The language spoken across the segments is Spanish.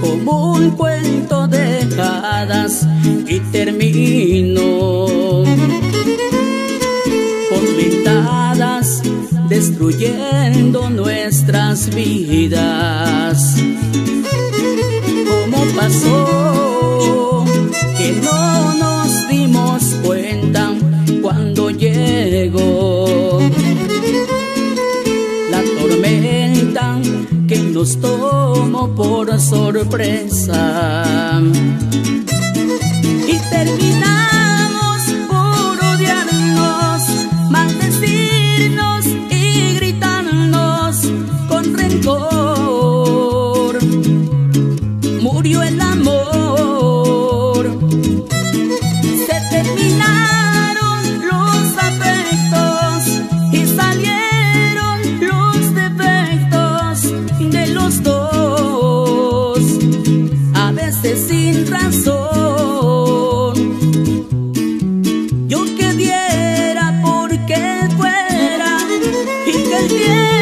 como un cuento de hadas y terminó con mentadas destruyendo nuestras vidas. ¿Cómo pasó? que nos tomó por sorpresa. Y terminamos por odiarnos, maldecirnos y gritarnos con rencor. a veces sin razón. Yo que diera porque fuera y que él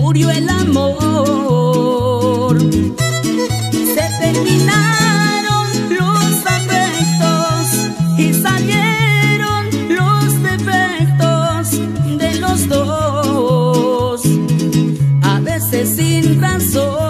murió el amor. Se terminaron los afectos y salieron los defectos de los dos, a veces sin razón.